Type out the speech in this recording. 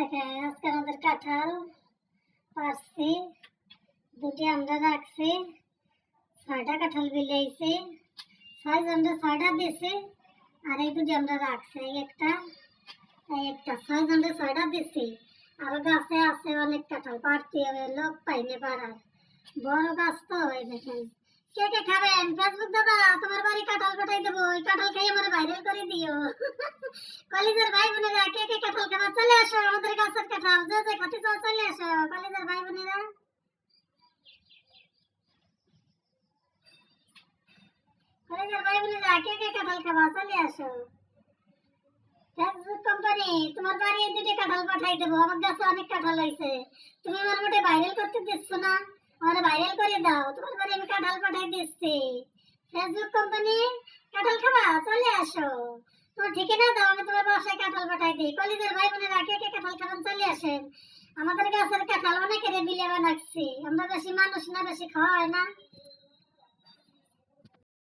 দেখেন, আজকে আমাদের কাঁঠাল পারছি, দুটি আমরা রাখছি, ছয়টা কাঁঠাল বিলাইছি সাইজ আমরা ছয়টা দিছি, আর এই দুটি আমরা রাখছি একটা একটা সাইজ আমরা ছয়টা দিছি। আরও গাছে আছে অনেক কাঁঠাল পারতে হবে, লোক পাইনি পারার বড় গাছ তো, এই দেখেন। কে কে খাবেন? ফেসবুক দাদা, তোমার বাড়ি কাঁঠাল পাঠাই দেবো, ওই কাঁঠাল খাই আমার ভাইরাল করে দিও। কলেজের ভাই বোনেরা কে কে কাঁঠাল খাবার চলে আসো, আমাদের গাছের কাঁঠাল। যে যে খাতে চাও চলে আসো, কলেজের ভাই বোনেরা কলেজের ভাই বোনেরা কে কে চলে আসো। ফেসবুক কোম্পানি তোমার বাড়ি দুটি পাঠাই আমার গাছে অনেক তুমি আমার ভাইরাল করতে না? ভাইরাল করে দাও। তোমার বাড়ি আমি পাঠাই ফেসবুক কোম্পানি কাঁঠাল খাবা? চলে আসো। তোমার ঠিকানা দাও, আমি তোমার বাসায় কাঁঠাল পাঠাই দিই। কলিদের ভাই বোনেরা কে কে কাঁঠাল খাবেন চলে আসেন। আমাদের গাছের কাঁঠাল অনেকের বিলে বানাচ্ছি। আমরা বেশি মানুষ না, বেশি খাওয়া হয় না।